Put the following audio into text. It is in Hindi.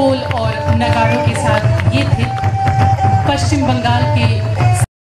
ढोल और नगाड़ों के साथ ये थे पश्चिम बंगाल के